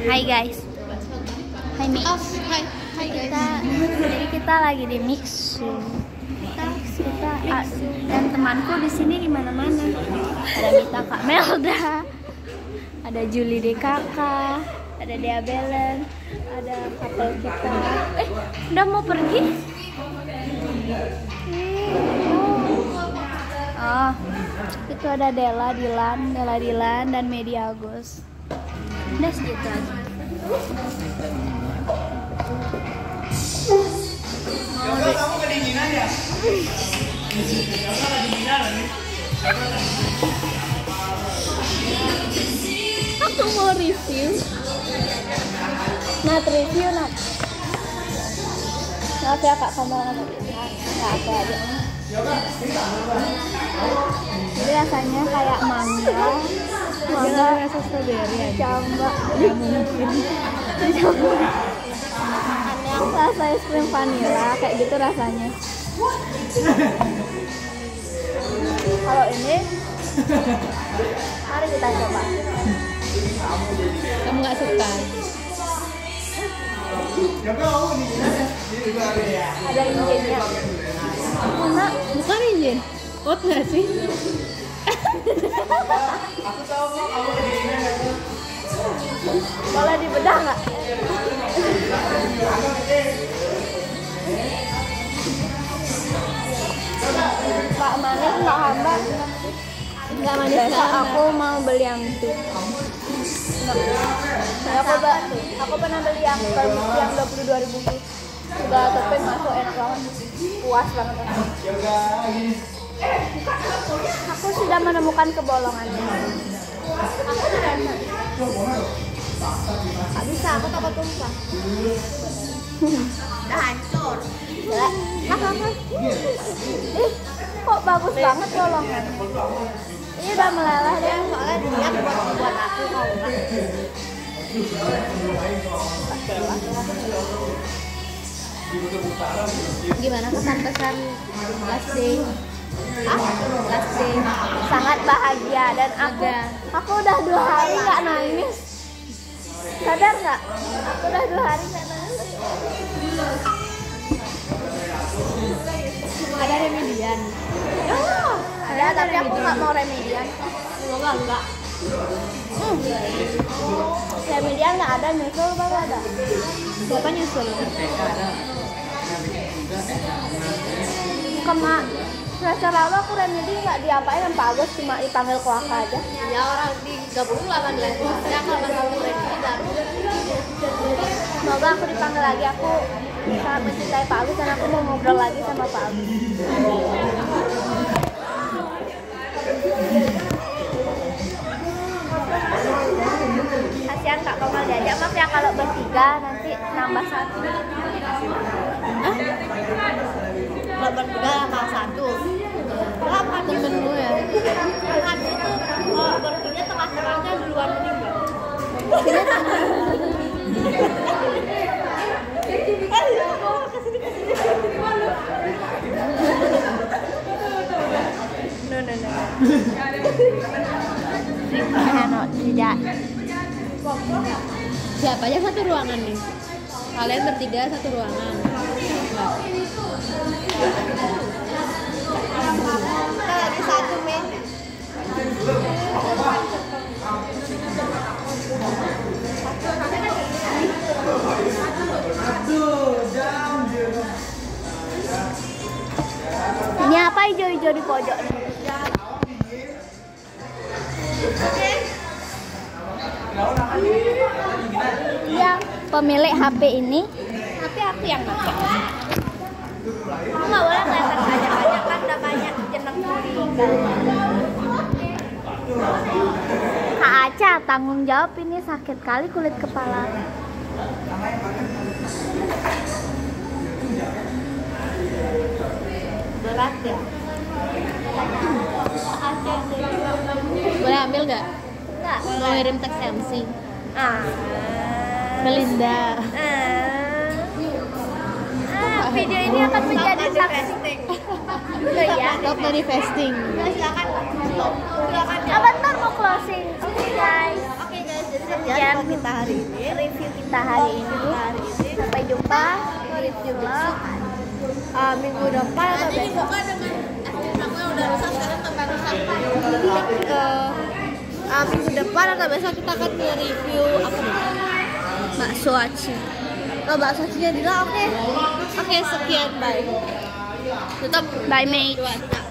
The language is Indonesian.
Hai guys. Hai Mix. Oh, hai, hai guys. Kita jadi kita lagi di Mixu. Kita kita ah, dan temanku di sini di mana-mana. Ada Mita Kak Melda. Ada Julie DKK, ada Dea Belen, ada couple kita. Eh, udah mau pergi? Oh, itu ada Dela Dilan, Dela Dilan dan Medi Agus. Udah segitu aja. Yoga kamu kedinginan ya? Yoga kedinginan nih. Aku mau review. Nat review Nat. Maaf ya kak kamu nggak apa aja. Jadi rasanya kayak mangga, mangga rasa strawberry ya. Jamba. Ya mungkin. Jamba. Rasa es krim vanilla kayak gitu rasanya. Kalau ini, mari kita coba. Kamu nggak suka? Ya? Ada ya. Ada injilnya. Mana? Bukan Injin. Oat nggak sih? Aku tahu kok kamu. Boleh dibedah nggak? Pak manis nggak hambat. Nggak manis nggak aku mau beli yang itu. Aku aku pernah beli yang yang 22 ribu Sudah topeng masuk enak banget. Puas banget. Aku sudah menemukan kebolongannya. Gak bisa, aku takut tumpah. Udah hancur. Ih, kok bagus banget bolongannya. Ini udah meleleh deh. Soalnya dia buat buat aku nggak. Gimana kesan-kesan last day sangat bahagia dan aku aku udah dua hari nggak nangis. Sadar nggak? Aku udah dua hari nggak nangis. Ada remedian. oh, ada tapi aku nggak mau remedian. Semoga enggak. hmm. remedian nggak ada nyusul baru ada. Siapa nyusul? kema semester lalu aku remedi nggak diapain sama Pak Agus cuma dipanggil keluarga aja. Ya orang di gabung lah kan. Ya kalau kamu remedi baru. semoga aku dipanggil lagi aku sangat mencintai Pak Agus dan aku mau ngobrol lagi sama Pak Agus. Kasihan Kak Komal diajak. Maaf ya kalau bertiga nanti nambah satu Kalau bertiga sama satu. Berapa temenmu ya? kan itu kalau bertiga tengah-tengahnya duluan meninggal No, no, no. no, no, tidak. Siapa aja satu ruangan nih? Kalian bertiga satu ruangan. Lagi satu meja. Ini apa hijau-hijau di pojok nih? Iya, pemilik HP ini. Tapi aku yang pakai. Kamu nggak boleh kelihatan banyak-banyak kan udah banyak jeneng. Kak Aca, tanggung jawab ini sakit kali kulit kepala. Berat ya? Boleh ambil nggak? Enggak. Mau ngirim teks MC. Ah. Melinda. Ah, video ini akan menjadi saksi. Oh iya. Stop manifesting. Silakan. Silakan. Ah, bentar mau closing. Oke guys. Oke guys, this sekian kita hari ini. review kita hari ini sampai jumpa review vlog uh, minggu depan atau besok aku udah rusak sekarang tambah rusak uh, uh, minggu depan atau besok kita akan nge-review apa bakso aci Oh, bakso Cina Dila, oke. Oke, sekian, bye. Tutup. bye mate Dua, tiga.